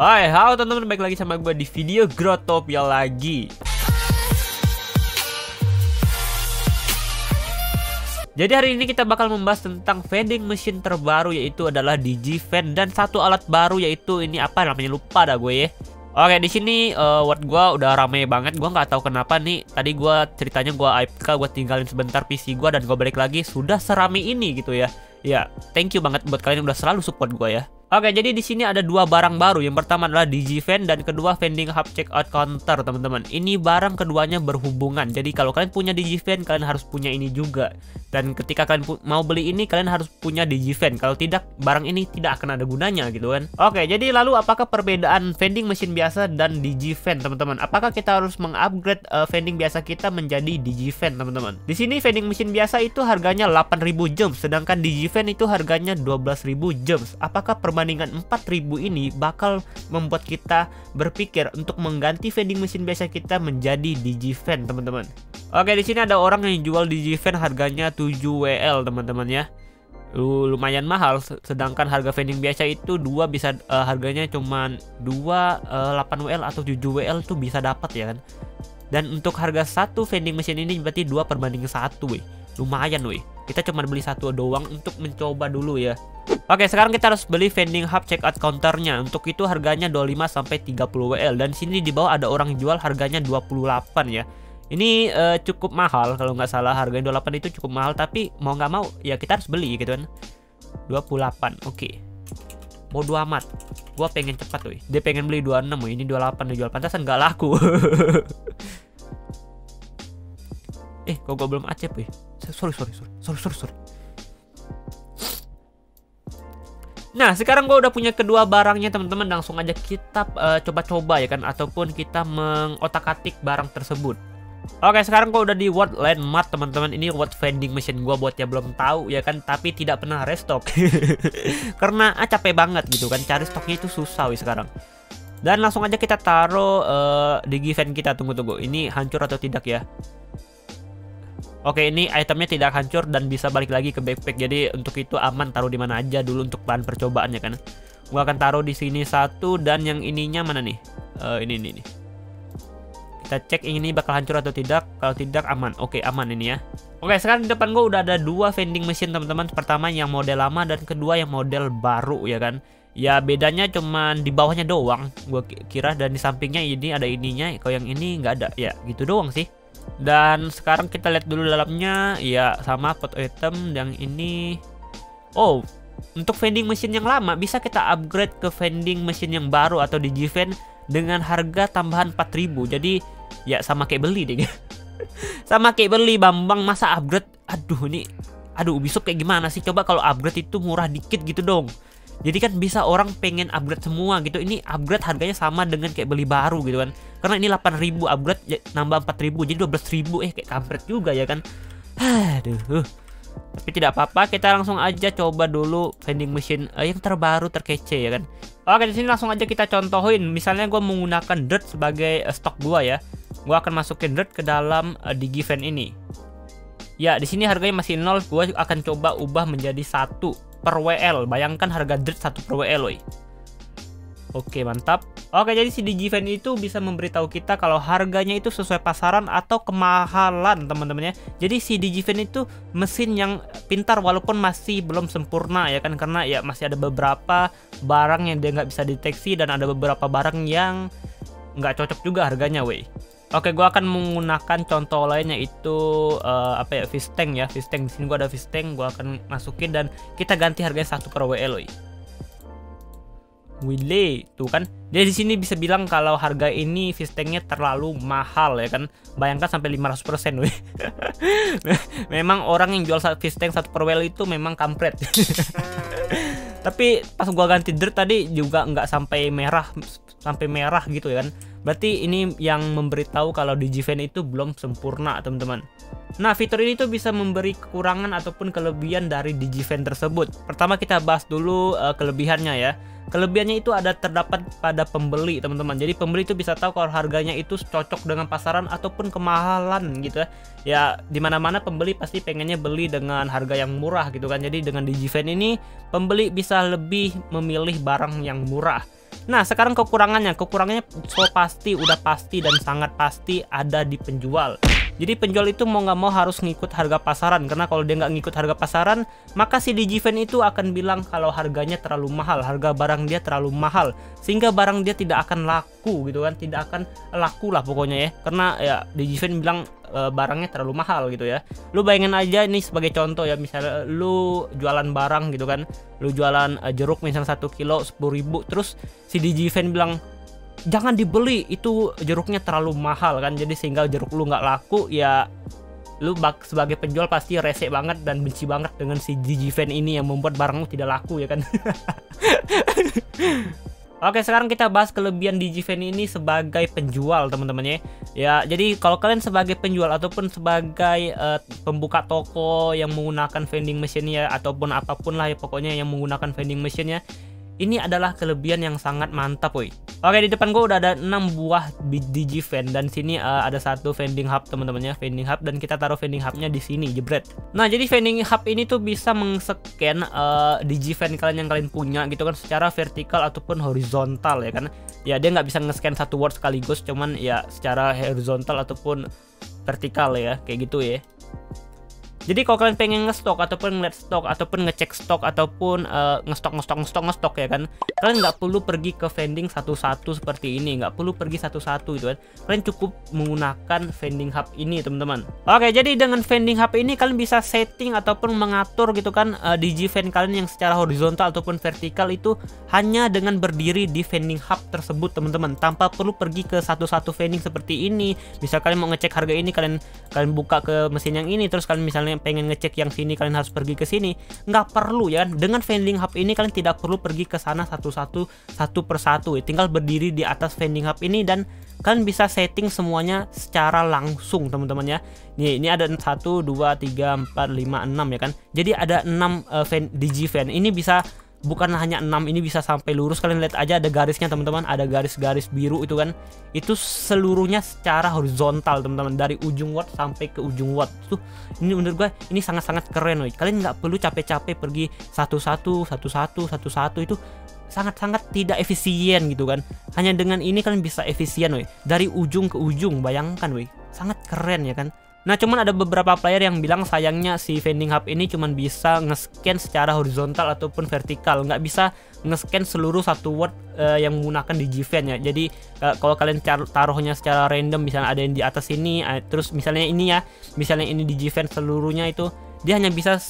Hai, halo teman-teman, balik lagi sama gue di video Grotopia lagi. Jadi hari ini kita bakal membahas tentang vending machine terbaru yaitu adalah DigiVend dan satu alat baru yaitu ini apa namanya lupa dah gue ya. Oke di sini uh, word gue udah rame banget gue nggak tahu kenapa nih tadi gue ceritanya gue AFK gue tinggalin sebentar PC gue dan gue balik lagi sudah serami ini gitu ya. Ya thank you banget buat kalian yang udah selalu support gue ya. Oke, jadi di sini ada dua barang baru. Yang pertama adalah DigiVend dan kedua vending hub checkout counter, teman-teman. Ini barang keduanya berhubungan. Jadi kalau kalian punya DigiVend, kalian harus punya ini juga. Dan ketika kalian mau beli ini, kalian harus punya DigiVend. Kalau tidak, barang ini tidak akan ada gunanya gitu kan. Oke, jadi lalu apakah perbedaan vending machine biasa dan DigiVend, teman-teman? Apakah kita harus mengupgrade uh, vending biasa kita menjadi DigiVend, teman-teman? Di sini vending machine biasa itu harganya 8000 gems, sedangkan DigiVend itu harganya 12000 gems. Apakah perbedaan perbandingan 4000 ini bakal membuat kita berpikir untuk mengganti vending machine biasa kita menjadi DigiVend teman-teman. Oke, di sini ada orang yang jual DigiVend harganya 7 WL teman-teman ya. Lumayan mahal sedangkan harga vending biasa itu dua bisa uh, harganya cuman 2 uh, 8 WL atau 7 WL tuh bisa dapat ya kan. Dan untuk harga satu vending machine ini berarti dua perbanding satu. Lumayan weh. Kita cuma beli satu doang untuk mencoba dulu ya. Oke, sekarang kita harus beli vending hub checkout counternya. Untuk itu harganya 25 sampai 30 WL dan sini di bawah ada orang jual harganya 28 ya. Ini uh, cukup mahal kalau nggak salah harganya 28 itu cukup mahal tapi mau nggak mau ya kita harus beli gitu kan. 28. Oke. Bodo amat. Gua pengen cepat tuh. Dia pengen beli 26, woy. ini 28 dijual pantasan nggak laku. eh, kok gua belum acep, weh. Sorry, sorry, sorry. Sorry, sorry, sorry. Nah, sekarang gue udah punya kedua barangnya teman-teman. Langsung aja kita uh, coba-coba ya kan, ataupun kita mengotak-atik barang tersebut. Oke, sekarang gue udah di World Landmark teman-teman. Ini World Vending Machine gue buat yang belum tahu ya kan, tapi tidak pernah restock. Karena ah, capek banget gitu kan, cari stoknya itu susah wih sekarang. Dan langsung aja kita taruh uh, di event kita. Tunggu-tunggu, ini hancur atau tidak ya? Oke, ini itemnya tidak hancur dan bisa balik lagi ke backpack. Jadi untuk itu aman taruh di mana aja dulu untuk bahan percobaannya kan. Gua akan taruh di sini satu dan yang ininya mana nih? Uh, ini ini nih. Kita cek ini bakal hancur atau tidak. Kalau tidak aman. Oke, aman ini ya. Oke, sekarang di depan gua udah ada dua vending machine teman-teman. Pertama yang model lama dan kedua yang model baru ya kan. Ya bedanya cuman di bawahnya doang. Gua kira dan di sampingnya ini ada ininya. Kalau yang ini nggak ada. Ya gitu doang sih. Dan sekarang kita lihat dulu dalamnya, ya sama pot item yang ini. Oh, untuk vending machine yang lama bisa kita upgrade ke vending machine yang baru atau DigiVend dengan harga tambahan 4000. Jadi ya sama kayak beli deh. sama kayak beli Bambang masa upgrade. Aduh ini aduh Ubisoft kayak gimana sih? Coba kalau upgrade itu murah dikit gitu dong. Jadi kan bisa orang pengen upgrade semua gitu. Ini upgrade harganya sama dengan kayak beli baru gitu kan. Karena ini 8000 upgrade ya, nambah 4000 jadi 12000 eh kayak kampret juga ya kan. Aduh. Tapi tidak apa-apa, kita langsung aja coba dulu vending machine uh, yang terbaru terkece ya kan. Oke, di sini langsung aja kita contohin. Misalnya gue menggunakan dirt sebagai uh, stok gua ya. Gua akan masukin dirt ke dalam uh, DigiVend ini. Ya, di sini harganya masih nol. Gua akan coba ubah menjadi satu per WL. Bayangkan harga dirt 1 per WL, woy. Oke, mantap. Oke, jadi si DigiVan itu bisa memberitahu kita kalau harganya itu sesuai pasaran atau kemahalan, teman-teman ya. Jadi si DigiVan itu mesin yang pintar walaupun masih belum sempurna ya kan karena ya masih ada beberapa barang yang dia nggak bisa deteksi dan ada beberapa barang yang nggak cocok juga harganya, wey. Oke, gue akan menggunakan contoh lainnya itu uh, apa ya fish tank ya fish tank di sini gue ada fish tank gue akan masukin dan kita ganti harganya satu per WL. Wile tuh kan. Dia di sini bisa bilang kalau harga ini fish tanknya terlalu mahal ya kan. Bayangkan sampai 500% weh. Memang orang yang jual fish tank satu per WL itu memang kampret. Tapi pas gua ganti dirt tadi juga nggak sampai merah sampai merah gitu ya kan berarti ini yang memberitahu kalau DigiVan itu belum sempurna teman-teman nah fitur ini tuh bisa memberi kekurangan ataupun kelebihan dari DigiVan tersebut pertama kita bahas dulu uh, kelebihannya ya Kelebihannya itu ada terdapat pada pembeli, teman-teman. Jadi pembeli itu bisa tahu kalau harganya itu cocok dengan pasaran ataupun kemahalan gitu ya. Ya di mana-mana pembeli pasti pengennya beli dengan harga yang murah gitu kan. Jadi dengan DigiVan ini pembeli bisa lebih memilih barang yang murah. Nah, sekarang kekurangannya. Kekurangannya so pasti, udah pasti dan sangat pasti ada di penjual. Jadi penjual itu mau nggak mau harus ngikut harga pasaran karena kalau dia nggak ngikut harga pasaran maka si Digiven itu akan bilang kalau harganya terlalu mahal, harga barang dia terlalu mahal sehingga barang dia tidak akan laku gitu kan, tidak akan laku lah pokoknya ya karena ya Digiven bilang e, barangnya terlalu mahal gitu ya. Lu bayangin aja ini sebagai contoh ya misalnya lu jualan barang gitu kan, lu jualan e, jeruk misalnya satu kilo sepuluh ribu terus si Digiven bilang jangan dibeli itu jeruknya terlalu mahal kan. Jadi sehingga jeruk lu nggak laku ya lu bak sebagai penjual pasti rese banget dan benci banget dengan si Digiven ini yang membuat barangmu tidak laku ya kan Oke sekarang kita bahas kelebihan Digiven ini sebagai penjual teman-teman ya. Ya jadi kalau kalian sebagai penjual ataupun sebagai uh, pembuka toko yang menggunakan vending machine ya Ataupun apa pun lah ya pokoknya yang menggunakan vending machine ya ini adalah kelebihan yang sangat mantap woi. Oke di depan gue udah ada 6 buah digiven dan sini uh, ada satu vending hub teman-teman ya vending hub dan kita taruh vending hubnya di sini jebret. Nah jadi vending hub ini tuh bisa mengscan uh, digiven kalian yang kalian punya gitu kan secara vertikal ataupun horizontal ya kan? Ya dia nggak bisa nge-scan satu word sekaligus cuman ya secara horizontal ataupun vertikal ya. Kayak gitu ya jadi kalau kalian pengen ngestok ataupun ngeliat stok ataupun ngecek stok ataupun uh, ngestok ngestok ngestok ngestok ya kan, kalian nggak perlu pergi ke vending satu-satu seperti ini, nggak perlu pergi satu-satu gitu kan. Kalian cukup menggunakan vending hub ini teman-teman. Oke, jadi dengan vending hub ini kalian bisa setting ataupun mengatur gitu kan uh, di vend kalian yang secara horizontal ataupun vertikal itu hanya dengan berdiri di vending hub tersebut teman-teman, tanpa perlu pergi ke satu-satu vending seperti ini. Misal kalian mau ngecek harga ini kalian kalian buka ke mesin yang ini terus kalian misalnya kalian pengen ngecek yang sini kalian harus pergi ke sini. Nggak perlu ya. Dengan vending hub ini kalian tidak perlu pergi ke sana satu-satu satu persatu. Ya. tinggal berdiri di atas vending hub ini dan kalian bisa setting semuanya secara langsung teman-teman ya. Nih ini ada 1 2 3 4 5 6 ya kan. Jadi ada 6 uh, fan, digi fan ini bisa bukan hanya 6 ini bisa sampai lurus. Kalian lihat aja ada garisnya teman-teman. Ada garis-garis biru itu kan. Itu seluruhnya secara horizontal teman-teman. Dari ujung watt sampai ke ujung watt tuh ini menurut gue ini sangat-sangat keren loh kalian nggak perlu capek-capek pergi satu-satu satu-satu satu-satu. Itu sangat-sangat tidak efisien gitu kan. Hanya dengan ini kalian bisa efisien woi dari ujung ke ujung bayangkan woi sangat keren ya kan Nah cuman ada beberapa player yang bilang sayangnya si vending hub ini cuman bisa nge-scan secara horizontal ataupun vertikal. Nggak bisa nge-scan seluruh satu word uh, yang menggunakan digiven ya. Jadi uh, kalau kalian taruhnya secara random misalnya ada yang di atas ini uh, terus misalnya ini ya misalnya ini digiven seluruhnya itu dia hanya bisa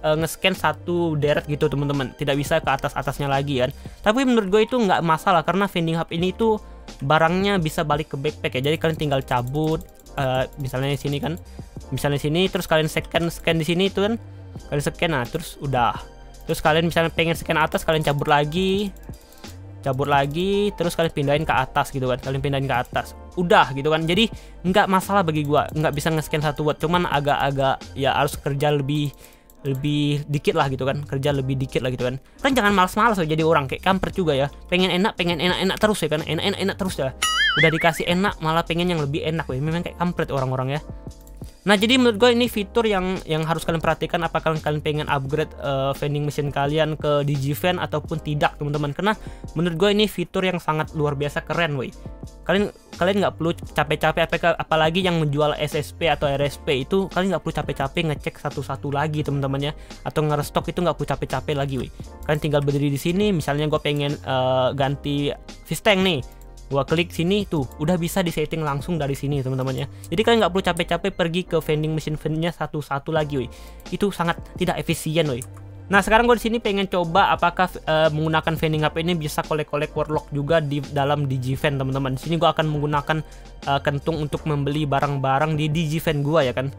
uh, nge-scan satu deret gitu teman-teman. Tidak bisa ke atas atasnya lagi kan. Tapi menurut gue itu nggak masalah karena vending hub ini tuh barangnya bisa balik ke backpack ya. Jadi kalian tinggal cabut uh, misalnya di sini kan misalnya di sini terus kalian scan scan di sini itu kan kalian scan nah terus udah. Terus kalian misalnya pengen scan atas kalian cabut lagi cabut lagi terus kalian pindahin ke atas gitu kan kalian pindahin ke atas. Udah gitu kan jadi nggak masalah bagi gua nggak bisa nge-scan satu word cuman agak-agak ya harus kerja lebih lebih dikit lah gitu kan kerja lebih dikit lah gitu kan. Kan jangan malas-malas jadi orang kayak kampret juga ya. Pengen enak pengen enak-enak terus ya kan enak-enak enak terus ya. Udah dikasih enak malah pengen yang lebih enak weh. Memang kayak kampret orang-orang ya Nah jadi menurut gue ini fitur yang yang harus kalian perhatikan apakah kalian pengen upgrade uh, vending machine kalian ke DigiVan ataupun tidak teman-teman. Karena menurut gue ini fitur yang sangat luar biasa keren woi. Kalian kalian nggak perlu capek-capek apalagi yang menjual SSP atau RSP itu kalian nggak perlu capek-capek ngecek satu-satu lagi teman-teman ya. Atau ngerestok itu nggak perlu capek-capek lagi woi. Kalian tinggal berdiri di sini misalnya gue pengen uh, ganti fish tank nih gua klik sini tuh udah bisa disetting langsung dari sini teman-teman ya jadi kalian nggak perlu capek-capek pergi ke vending machine vendingnya satu-satu lagi woi itu sangat tidak efisien woi Nah sekarang gue di sini pengen coba apakah uh, menggunakan vending hub ini bisa kolek-kolek warlock juga di dalam DigiVan teman-teman. Di sini gue akan menggunakan uh, kentung untuk membeli barang-barang di DigiVan gue ya kan.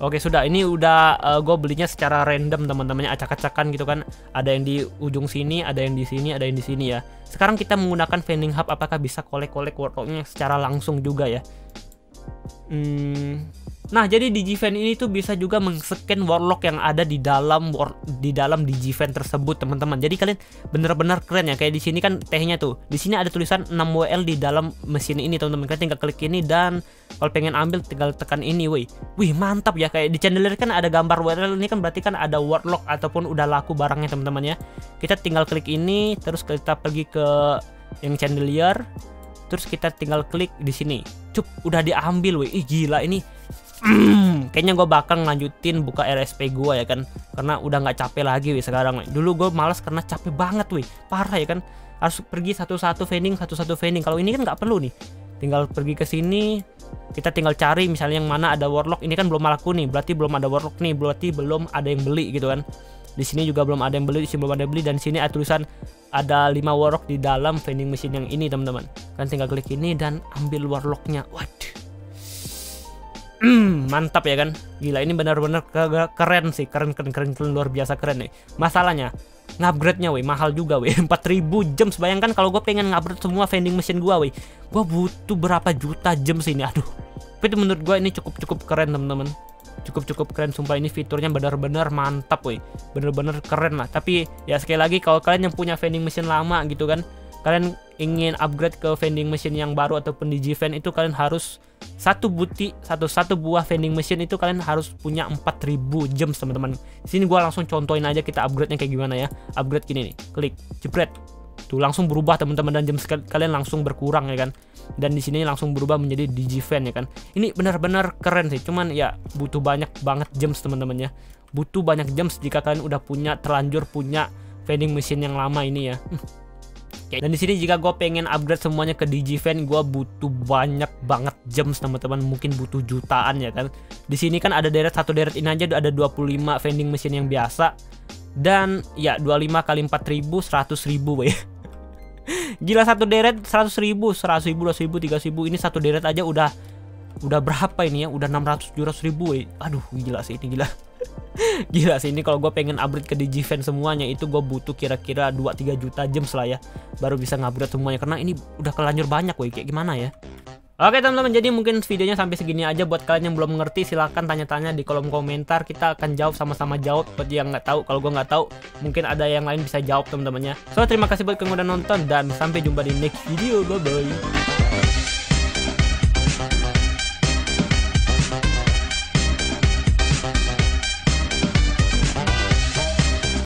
Oke sudah. Ini udah uh, eh, gue belinya secara random teman-temannya acak-acakan gitu kan. Ada yang di ujung sini ada yang di sini ada yang di sini ya. Sekarang kita menggunakan vending hub apakah bisa kolek-kolek worklocknya secara langsung juga ya? Hmm, Nah, jadi Digiven ini tuh bisa juga mengscan warlock yang ada di dalam war, di dalam Digiven tersebut, teman-teman. Jadi kalian benar-benar keren ya. Kayak di sini kan tehnya tuh. Di sini ada tulisan 6WL di dalam mesin ini, teman-teman. Kalian tinggal klik ini dan kalau pengen ambil tinggal tekan ini, wih. Wih, mantap ya. Kayak di chandelier kan ada gambar WL ini kan berarti kan ada warlock ataupun udah laku barangnya, teman-teman ya. Kita tinggal klik ini terus kita pergi ke yang chandelier terus kita tinggal klik di sini cup udah diambil ih gila ini kayaknya gue bakal ngelanjutin buka RSP gue ya kan. Karena udah nggak capek lagi weh sekarang. Dulu gue males karena capek banget weh parah ya kan. Harus pergi satu-satu vending satu-satu vending. Kalau ini kan nggak perlu nih. Tinggal pergi ke sini kita tinggal cari misalnya yang mana ada warlock. Ini kan belum laku nih berarti belum ada warlock nih berarti belum ada yang beli gitu kan. Di sini juga belum ada yang beli di sini belum ada yang beli dan di sini ada tulisan ada 5 warlock di dalam vending machine yang ini teman-teman. Kan tinggal klik ini dan ambil warlocknya. Hmm, mantap ya kan? Gila ini benar-benar keren sih. Keren keren keren keren luar biasa keren nih. Masalahnya ngupgrade nya weh mahal juga weh. 4000 jam bayangkan kalau gue pengen ngupgrade semua vending machine gue weh. Gue butuh berapa juta jam sih ini? Aduh. Tapi itu menurut gue ini cukup cukup keren teman-teman. Cukup cukup keren sumpah. Ini fiturnya benar-benar mantap woi bener-bener keren lah. Tapi ya sekali lagi kalau kalian yang punya vending machine lama gitu kan kalian ingin upgrade ke vending machine yang baru ataupun di G-Vend itu kalian harus satu buti satu satu buah vending machine itu kalian harus punya 4000 jam teman-teman sini gua langsung contohin aja kita upgrade nya kayak gimana ya upgrade gini nih klik jepret tuh langsung berubah teman-teman dan jam kalian langsung berkurang ya kan dan di sini langsung berubah menjadi Digivan ya kan. Ini benar-benar keren sih, cuman ya butuh banyak banget jam teman-teman ya. Butuh banyak jam jika kalian udah punya terlanjur punya vending machine yang lama ini ya. Dan di sini jika gue pengen upgrade semuanya ke Digivan, gue butuh banyak banget jam teman-teman, mungkin butuh jutaan ya kan. Di sini kan ada deret satu deret ini aja ada 25 vending machine yang biasa. Dan ya 25 kali 4000 100 ribu ya Gila satu deret 100 ribu 100 ribu 200 ribu 300 ribu. Ini satu deret aja udah Udah berapa ini ya? Udah 600 700 ribu eh. Aduh gila sih ini gila Gila sih ini kalau gue pengen upgrade ke Digivan semuanya Itu gue butuh kira-kira 2-3 juta jam lah ya Baru bisa ngupgrade semuanya Karena ini udah kelanjur banyak woi Kayak gimana ya Oke teman-teman, jadi mungkin videonya sampai segini aja. Buat kalian yang belum mengerti, silahkan tanya-tanya di kolom komentar. Kita akan jawab sama-sama jawab. Buat yang nggak tahu, kalau gue nggak tahu, mungkin ada yang lain bisa jawab teman-temannya. So, terima kasih buat kalian udah nonton dan sampai jumpa di next video. Bye-bye.